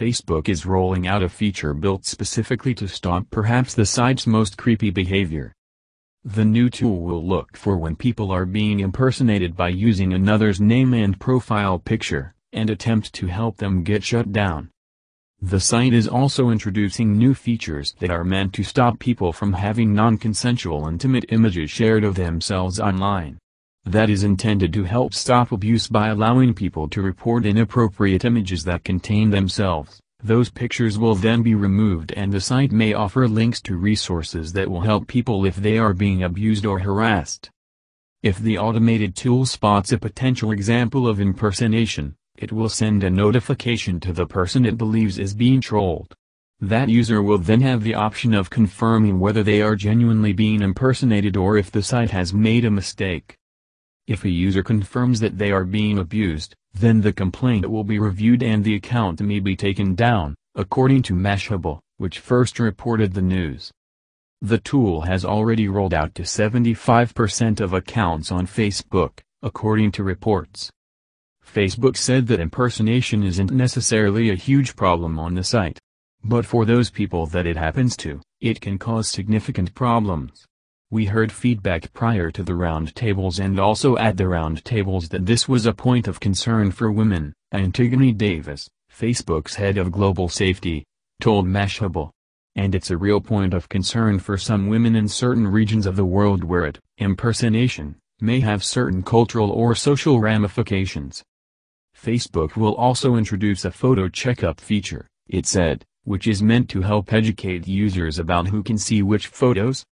Facebook is rolling out a feature built specifically to stop perhaps the site's most creepy behavior. The new tool will look for when people are being impersonated by using another's name and profile picture, and attempt to help them get shut down. The site is also introducing new features that are meant to stop people from having non-consensual intimate images shared of themselves online. That is intended to help stop abuse by allowing people to report inappropriate images that contain themselves. Those pictures will then be removed and the site may offer links to resources that will help people if they are being abused or harassed. If the automated tool spots a potential example of impersonation, it will send a notification to the person it believes is being trolled. That user will then have the option of confirming whether they are genuinely being impersonated or if the site has made a mistake. If a user confirms that they are being abused, then the complaint will be reviewed and the account may be taken down, according to Mashable, which first reported the news. The tool has already rolled out to 75% of accounts on Facebook, according to reports. Facebook said that impersonation isn't necessarily a huge problem on the site. But for those people that it happens to, it can cause significant problems. We heard feedback prior to the roundtables and also at the roundtables that this was a point of concern for women, Antigone Davis, Facebook's head of global safety, told Mashable. And it's a real point of concern for some women in certain regions of the world where it, impersonation, may have certain cultural or social ramifications. Facebook will also introduce a photo checkup feature, it said, which is meant to help educate users about who can see which photos,